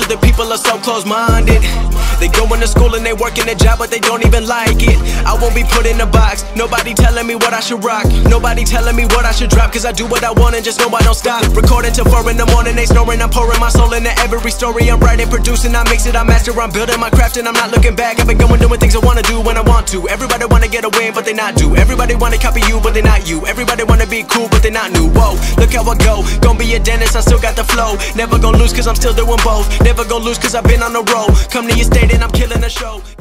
of the people are so close-minded They going to school and they working a job but they don't even like it. I won't be put in a box, nobody telling me what I should rock. Nobody telling me what I should drop Cause I do what I want and just know I don't stop. Recording till 4 in the morning, they snoring. I'm pouring my soul into every story I'm writing, producing, I mix it, I master I'm building my craft and I'm not looking back. I've been going doing things I wanna do when I want to. Everybody wanna get a win, but they not do. Everybody wanna copy you but they not you. Everybody wanna be cool but they not new. Whoa, look how I go, gonna be a dentist, I still got the flow. Never gonna lose cause I'm still doing both. Never gonna lose cause I've been on the road. Come to your and I'm killing the show